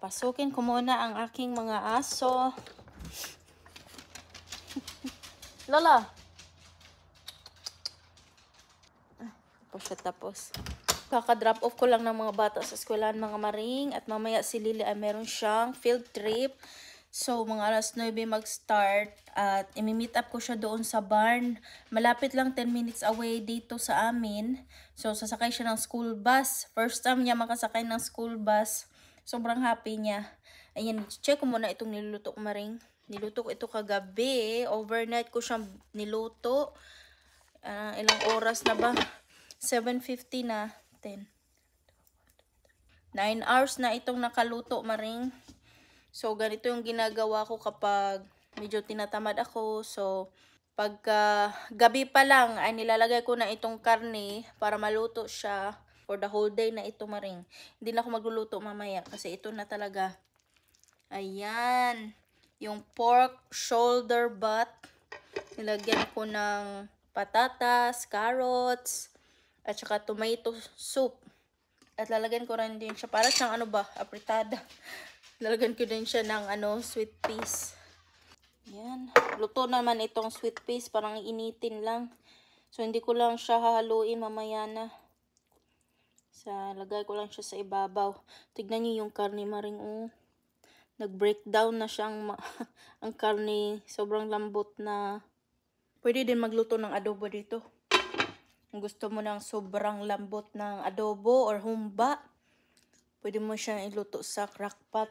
Pasukin ko muna ang aking mga aso. Lola! Ah, tapos siya tapos. Kaka-drop off ko lang ng mga bata sa eskwelahan mga maring at mamaya si Lily ay meron siyang field trip. So, mga alas 9 mag-start at imi-meet up ko siya doon sa barn. Malapit lang 10 minutes away dito sa amin. So, sasakay siya ng school bus. First time niya makasakay ng school bus. Sobrang happy niya. Ayan, check ko muna itong niluluto ko maring. Niluto ko ito kagabi. Overnight ko siyang niluto. Ah, ilang oras na ba? 7.50 na. 10. 9 hours na itong nakaluto maring. So, ganito yung ginagawa ko kapag medyo tinatamad ako. So, pagka gabi pa lang ay nilalagay ko na itong karne para maluto siya for the whole day na ito maring. Hindi na ako magluluto mamaya kasi ito na talaga. Ayan. Yung pork shoulder butt. Nilagyan ko ng patatas, carrots, at saka tomato soup. At lalagyan ko rin din siya para siyang ano ba, apritada. Lalagyan ko din siya ng ano, sweet peas. Yan. Luto naman itong sweet peas. Parang initin lang. So, hindi ko lang siya hahaluin mamaya na. Sa, lagay ko lang siya sa ibabaw. Tignan niyo yung karne maring oh. Nag-breakdown na siya ang, ang karne. Sobrang lambot na. Pwede din magluto ng adobo dito. Kung gusto mo ng sobrang lambot ng adobo or humba, pwede mo siya iluto sa crockpot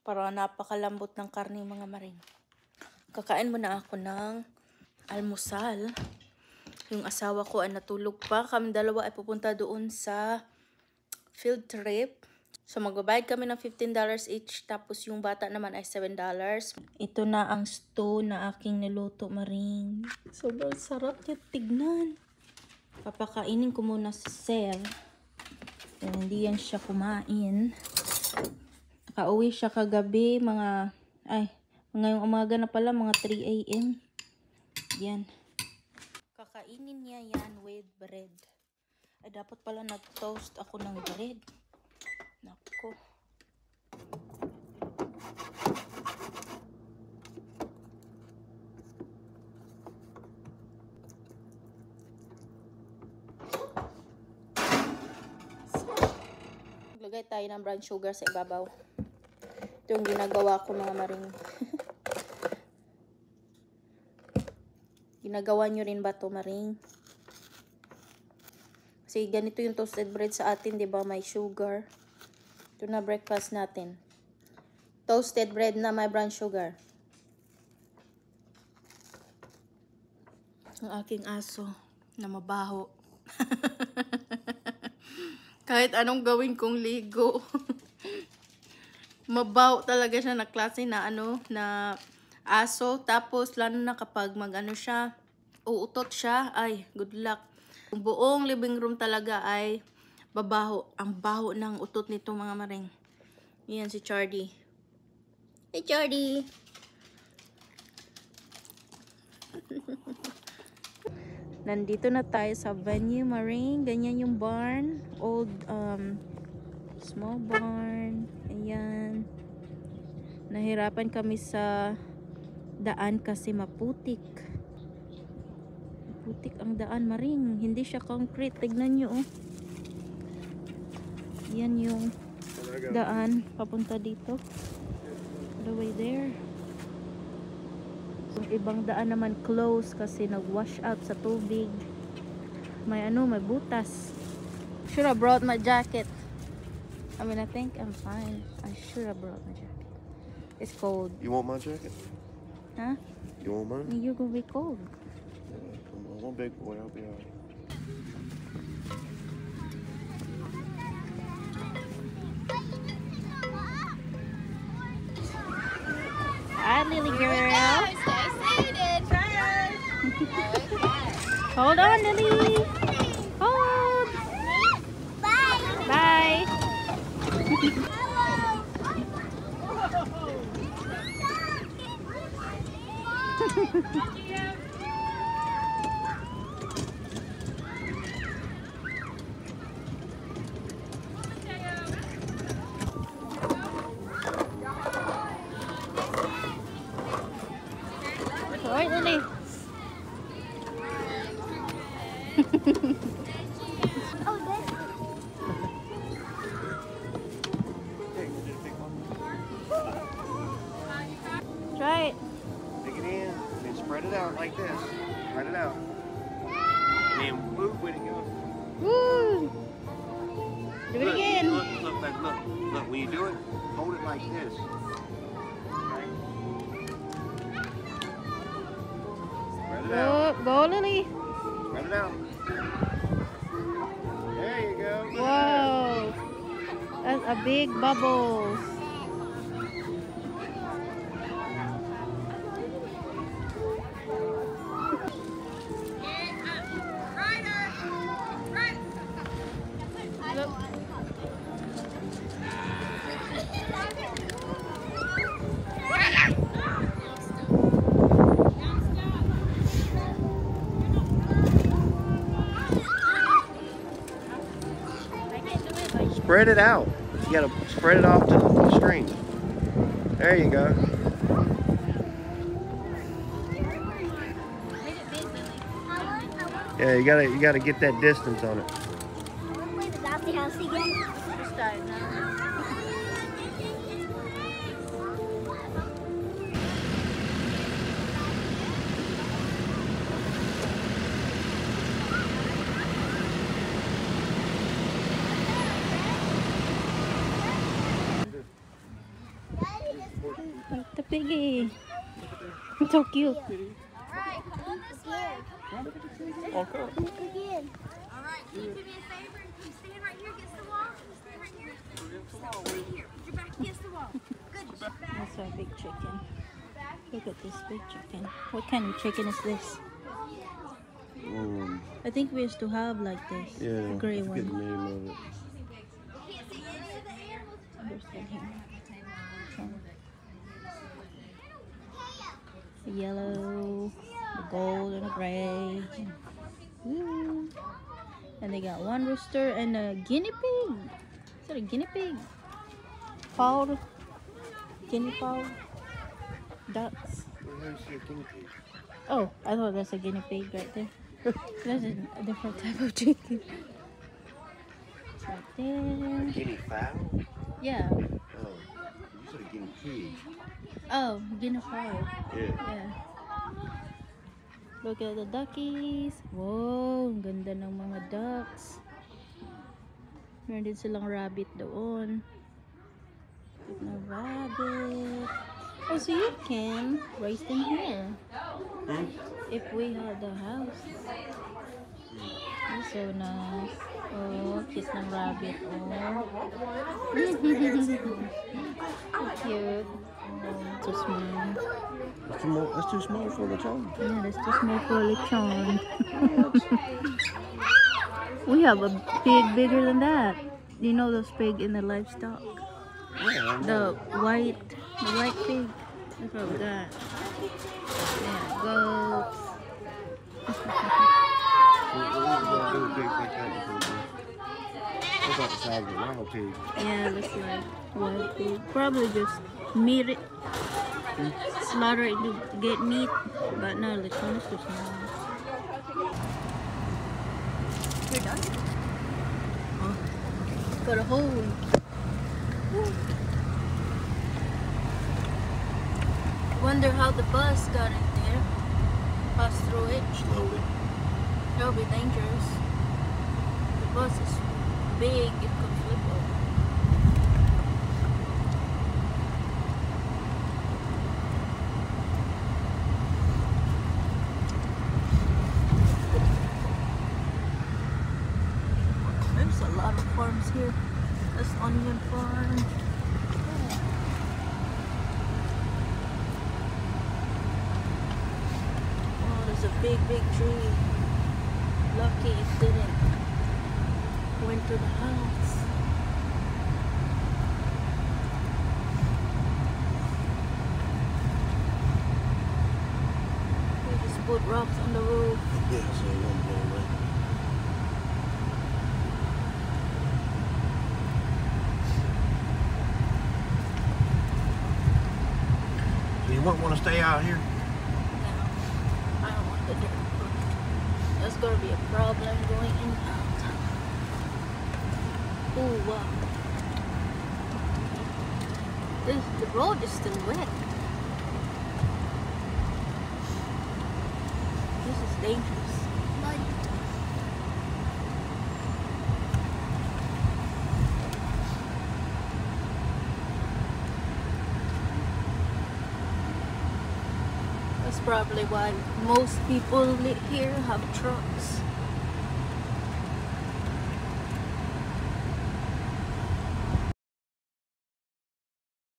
para napakalambot ng karne mga maring. Kakain muna ako ng almusal. Yung asawa ko ay natulog pa. Kami dalawa ay pupunta doon sa field trip. So magbabayad kami ng $15 each tapos yung bata naman ay $7. Ito na ang stew na aking niluto maring. Sobrang sarap niya tignan. Papakainin ko muna sa Sel. Hindi yan siya kumain. Nakauwi siya kagabi, mga, ay, ngayong umaga na pala, mga 3 a.m. Yan. Kakainin niya yan with bread. Ay, dapat pala nag-toast ako ng bread. Nako. Maglagay tayo ng brown sugar sa ibabaw. Ito yung ginagawa ko mga maring. ginagawa nyo rin ba to maring? Kasi ganito yung toasted bread sa atin, di ba? May sugar. Ito na breakfast natin. Toasted bread na may brown sugar. Ang aking aso na mabaho. Kahit anong gawin kong ligo. Mabaw talaga siya na klase na ano, na aso. Tapos, lalo na kapag mag-ano siya, uutot siya, ay, good luck. Ang buong living room talaga ay babaho. Ang baho ng utot nito mga maring. Yan si Chardy. Hey, Chardy! Nandito na tayo sa venue, Maring. Ganyan yung barn. Old, um, small barn. Ayan. Nahirapan kami sa daan kasi maputik. Maputik ang daan, Maring. Hindi siya concrete. Tignan nyo, oh. Yan yung daan papunta dito. The way there. Yung ibang daan naman close kasi nag-wash out sa tubig. May ano, may butas. Should have brought my jacket. I mean, I think I'm fine. I should have brought my jacket. It's cold. You want my jacket? Huh? You want mine? You're gonna be cold. Yeah, come on, one big boy, I'll be alright. Hi, Lily girl. Stay seated. Hold on, Lily. Rồi lên Try it. Take it in and spread it out like this. Spread it out. And then move with it. Woo! Do it look, again. Look, look, look, look, look. When you do it, hold it like this. Go, Lily. Spread it out. There you go. Whoa. That's a big bubble. Spread it out. You gotta spread it off to the string. There you go. Yeah, you gotta you gotta get that distance on it. Piggy. It's so cute. Alright, come on this way. Okay. Again. Alright, can you do me a favor? You stand right here against the wall. You stand right here. Stop right here. Put your back against the wall. Good. That's our big chicken. Look at this big chicken. What kind of chicken is this? Um, I think we used to have like this. yeah, The gray I forget the one. name of it. Can't see into the air. There's one here. The yellow, the gold, and the gray. Woo. And they got one rooster and a guinea pig. Is that a guinea pig? Fowl? Guinea fowl? Ducks. Oh, I thought that's a guinea pig right there. that's a, a different type of chicken. Right there. Guinea fowl? Yeah. Oh, you said a guinea pig. Oh, fowl. Yeah. Yeah. Look at the duckies. Wow, ang ganda ng mga ducks. Meron din silang rabbit doon. Cute na rabbit. Oh, so you can raise them here. Hmm? If we had the house. So nice. Oh, cute ng rabbit. Oh. cute. So small. That's too, small, that's too small for the child. Yeah, that's too small for lechon. we have a pig bigger than that. You know those pig in the livestock? Yeah, The white, the white pig. That's what we got. Yeah, goats. What's about the size of a wild pig? Yeah, looks like wild pig. Probably just meat it. Slaughter it to get meat. But no, lechon is too small. You're done? Oh, got a hole. Wonder how the bus got in there. Pass through it. Slowly. That'll be dangerous. The bus is big, it could flip over. There's a lot of farms here. There's onion farm. Oh, there's a big, big tree. Lucky it didn't went to the house. We just put rocks on the roof. Yeah, so it won't blow away. You won't want to stay out here. No, I don't want the dirt. That's gonna be a problem going in out. Oh wow. Uh, this, the road is still wet. This is dangerous. That's probably why most people here have trucks.